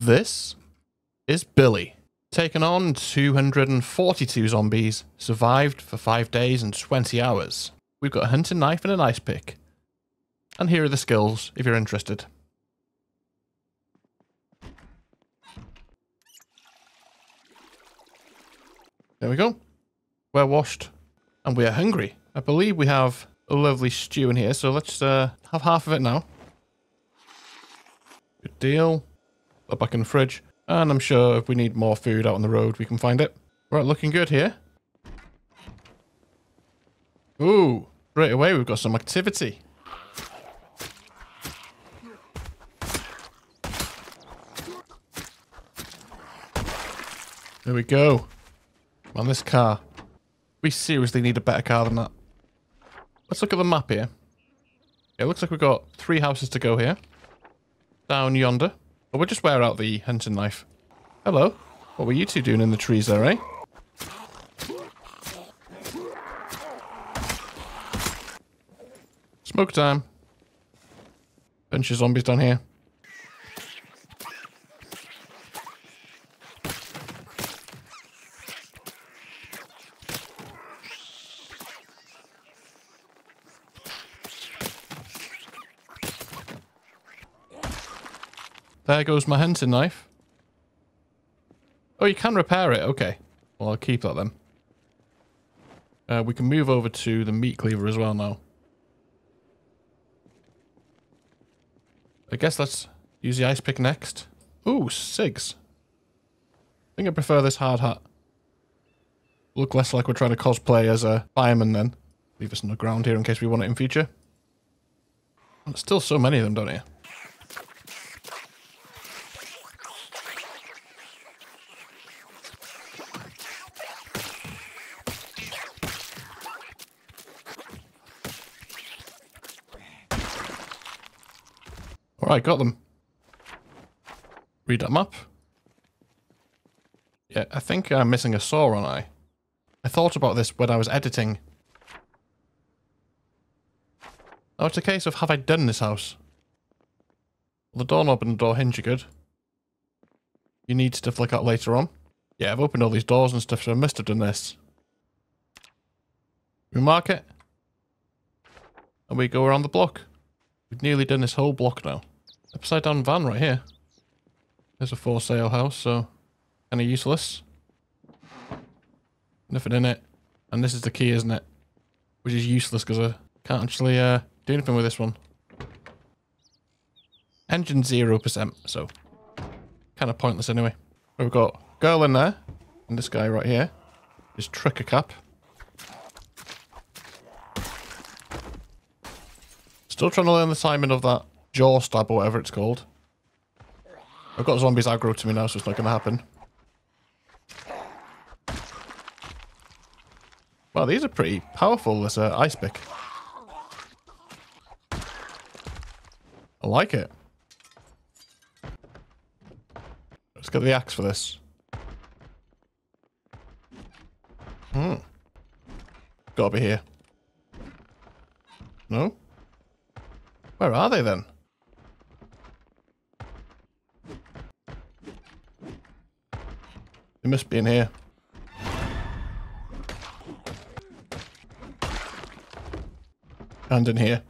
This is Billy. Taken on 242 zombies, survived for 5 days and 20 hours. We've got a hunting knife and an ice pick. And here are the skills if you're interested. There we go. We're washed and we are hungry. I believe we have a lovely stew in here, so let's uh, have half of it now. Good deal. Back in the fridge. And I'm sure if we need more food out on the road, we can find it. Right, looking good here. Ooh, right away we've got some activity. There we go. On this car. We seriously need a better car than that. Let's look at the map here. It looks like we've got three houses to go here. Down yonder. We'll just wear out the hunting knife. Hello. What were you two doing in the trees there, eh? Smoke time. Bunch of zombies down here. There goes my hunting knife. Oh, you can repair it. Okay. Well, I'll keep that then. Uh, we can move over to the meat cleaver as well now. I guess let's use the ice pick next. Ooh, SIGs. I think I prefer this hard hat. Look less like we're trying to cosplay as a fireman then. Leave us on the ground here in case we want it in future. There's still so many of them, don't you? Alright, got them. Read that map. Yeah, I think I'm missing a saw, aren't I? I thought about this when I was editing. Oh, it's a case of have I done this house? Well, the doorknob and the door hinge are good. You need to flick out later on. Yeah, I've opened all these doors and stuff, so I must have done this. We mark it. And we go around the block. We've nearly done this whole block now. Upside down van right here. There's a for sale house, so kind of useless. Nothing in it. And this is the key, isn't it? Which is useless because I can't actually uh, do anything with this one. Engine 0%, so kind of pointless anyway. We've got girl in there, and this guy right here is trucker cap. Still trying to learn the timing of that jaw stab or whatever it's called. I've got zombies aggro to me now, so it's not going to happen. Wow, these are pretty powerful, this uh, ice pick. I like it. Let's get the axe for this. Hmm. Gotta be here. No? Where are they then? They must be in here. And in here.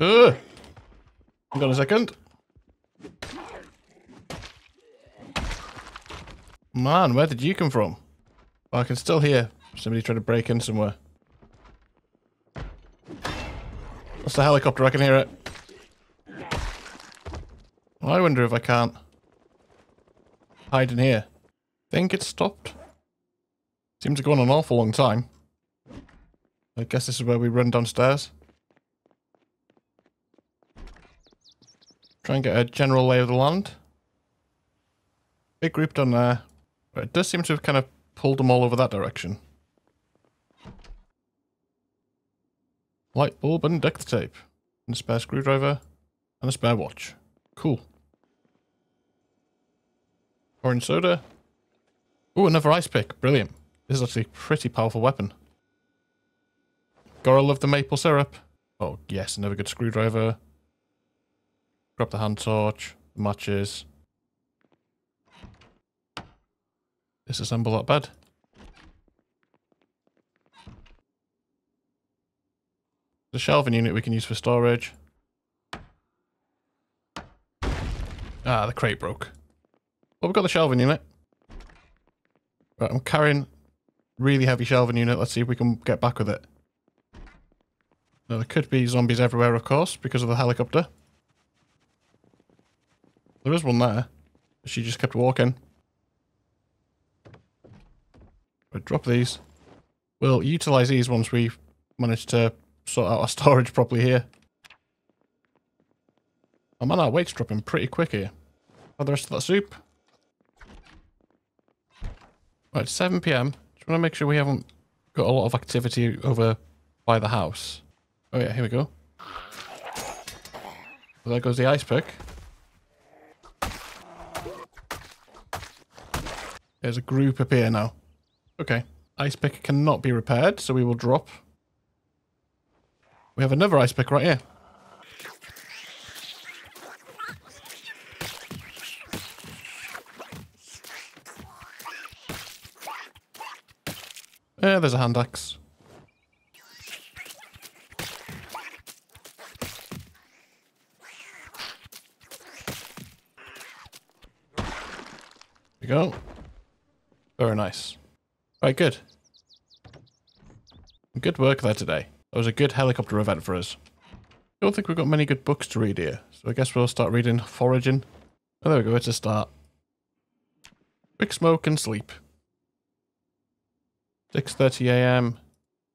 Ugh. Hang on a second. Man, where did you come from? Oh, I can still hear somebody trying to break in somewhere. That's the helicopter, I can hear it. I wonder if I can't hide in here. Think it's stopped? Seems to go on an awful long time. I guess this is where we run downstairs. Try and get a general lay of the land. Big group down there. But it does seem to have kind of pulled them all over that direction. Light bulb and duct tape. And a spare screwdriver. And a spare watch. Cool. Orange soda. Oh, another ice pick. Brilliant. This is actually a pretty powerful weapon. Gotta love the maple syrup. Oh, yes, another good screwdriver. Grab the hand torch, matches. Disassemble that bed. The shelving unit we can use for storage. Ah, the crate broke. Well, we've got the shelving unit. Right, I'm carrying really heavy shelving unit. Let's see if we can get back with it. Now, there could be zombies everywhere, of course, because of the helicopter. There is one there. She just kept walking. But drop these. We'll utilize these once we manage to sort out our storage properly here. Oh man, our weight's dropping pretty quick here. Oh, the rest of that soup. Right, 7pm. Just want to make sure we haven't got a lot of activity over by the house. Oh yeah, here we go. There goes the ice pick. There's a group up here now. Okay. Ice pick cannot be repaired, so we will drop. We have another ice pick right here. Yeah, there's a hand axe. There we go. Very nice. Right, good. Good work there today. That was a good helicopter event for us. I don't think we've got many good books to read here, so I guess we'll start reading Foraging. Oh, there we go, it's a start. Quick smoke and sleep. 6.30am.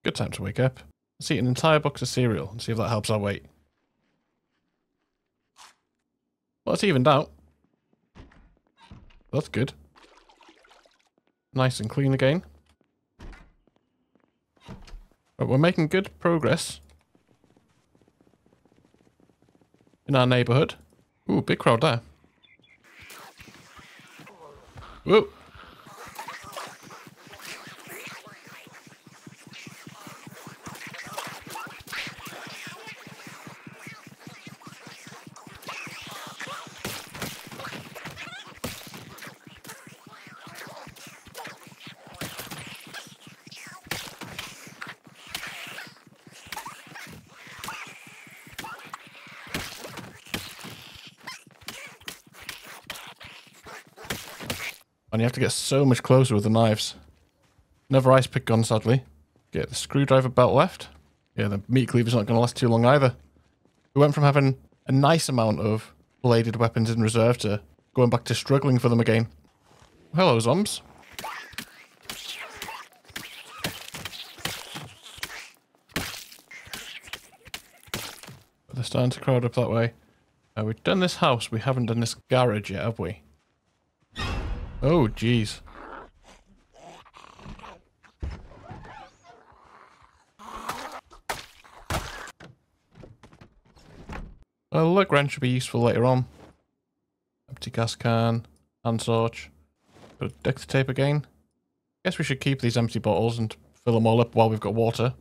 Good time to wake up. Let's eat an entire box of cereal and see if that helps our weight. Well, it's evened out. That's good. Nice and clean again. But we're making good progress. In our neighbourhood. Ooh, big crowd there. Whoa. And you have to get so much closer with the knives. Never ice pick gun, sadly. Get the screwdriver belt left. Yeah, the meat cleaver's not going to last too long either. We went from having a nice amount of bladed weapons in reserve to going back to struggling for them again. Hello, zombs. They're starting to crowd up that way. Uh, we've done this house, we haven't done this garage yet, have we? Oh, jeez. Well, look, wrench should be useful later on. Empty gas can, hand torch. Put duct tape again. Guess we should keep these empty bottles and fill them all up while we've got water.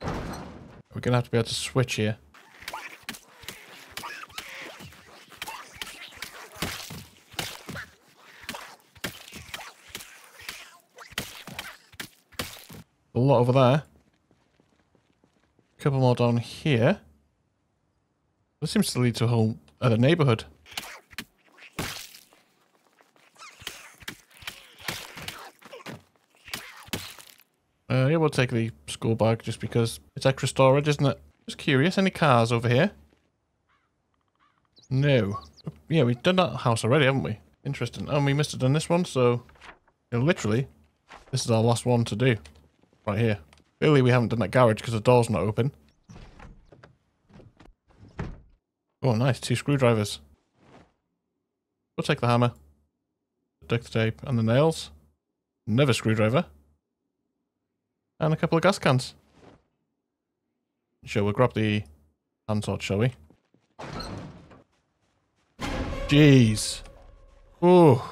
We're gonna have to be able to switch here. Over there. A couple more down here. This seems to lead to a whole other neighborhood. Uh, yeah, we'll take the school bag just because it's extra storage, isn't it? Just curious, any cars over here? No. Yeah, we've done that house already, haven't we? Interesting. And we must have done this one, so... Know, literally, this is our last one to do. Right here. Clearly we haven't done that garage because the door's not open. Oh, nice. Two screwdrivers. We'll take the hammer. The duct tape and the nails. Another screwdriver. And a couple of gas cans. Sure, we'll grab the hand torch, shall we? Jeez. Ooh.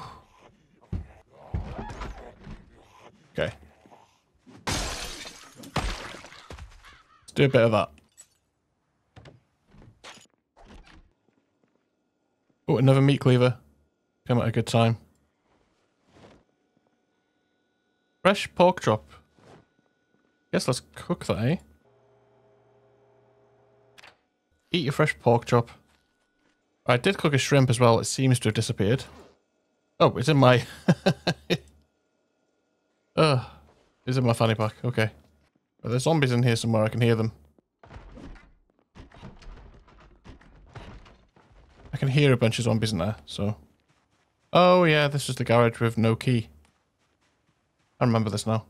Do a bit of that. Oh, another meat cleaver. Come at a good time. Fresh pork chop. Guess let's cook that, eh? Eat your fresh pork chop. I did cook a shrimp as well. It seems to have disappeared. Oh, it's in my... Ugh. It's in my fanny pack. Okay. Well, there's zombies in here somewhere. I can hear them. I can hear a bunch of zombies in there, so... Oh, yeah, this is the garage with no key. I remember this now.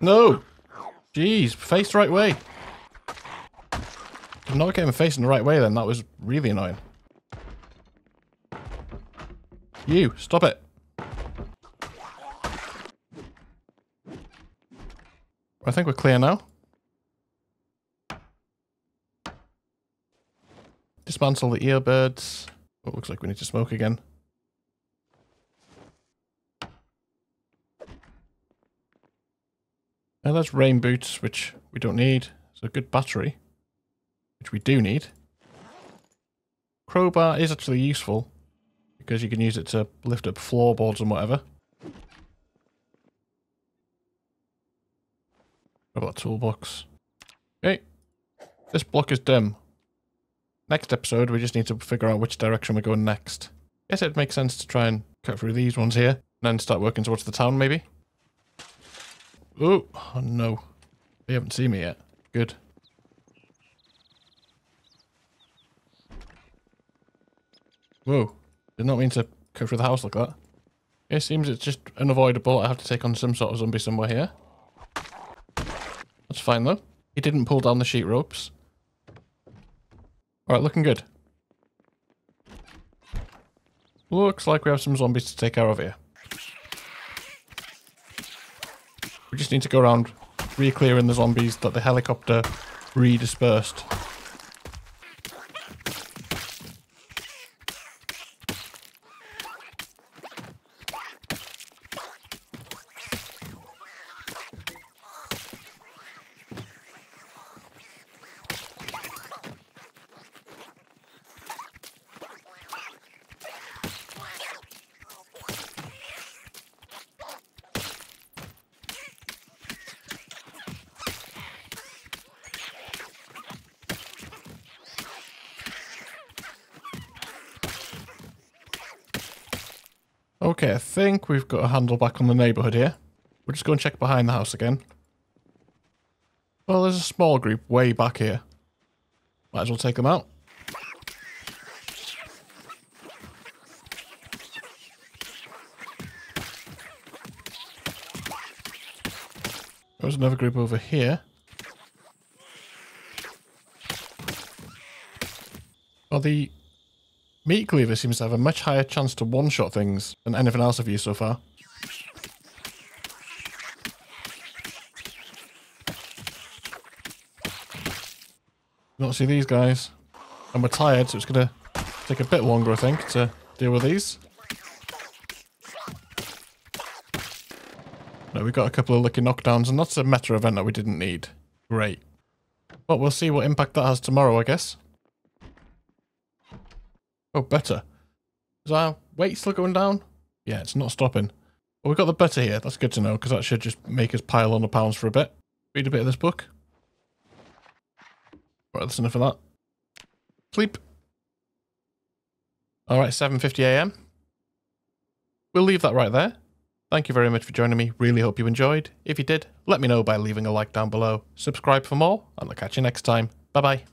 No! Jeez, face the right way. I'm not getting facing the right way then. That was really annoying. You, stop it. I think we're clear now. Dismantle the earbirds. Oh, looks like we need to smoke again. And that's rain boots, which we don't need. It's a good battery, which we do need. Crowbar is actually useful because you can use it to lift up floorboards and whatever. What about toolbox? Okay. This block is dim. Next episode, we just need to figure out which direction we're going next. Guess it makes sense to try and cut through these ones here, and then start working towards the town, maybe? Oh, oh no. They haven't seen me yet. Good. Whoa. Did not mean to cut through the house like that. It seems it's just unavoidable. I have to take on some sort of zombie somewhere here. That's fine though. He didn't pull down the sheet ropes. Alright, looking good. Looks like we have some zombies to take care of here. We just need to go around re-clearing the zombies that the helicopter re-dispersed. Okay, I think we've got a handle back on the neighbourhood here. We'll just go and check behind the house again. Well, there's a small group way back here. Might as well take them out. There's another group over here. Are the Meat Cleaver seems to have a much higher chance to one-shot things than anything else I've used so far. Not see these guys. And we're tired, so it's going to take a bit longer, I think, to deal with these. No, we got a couple of lucky knockdowns, and that's a meta event that we didn't need. Great. But we'll see what impact that has tomorrow, I guess. Oh, better. Is our weight still going down? Yeah, it's not stopping. Well, we've got the butter here. That's good to know, because that should just make us pile on the pounds for a bit. Read a bit of this book. Right, that's enough of that. Sleep. Alright, 7.50am. We'll leave that right there. Thank you very much for joining me. Really hope you enjoyed. If you did, let me know by leaving a like down below. Subscribe for more, and I'll catch you next time. Bye-bye.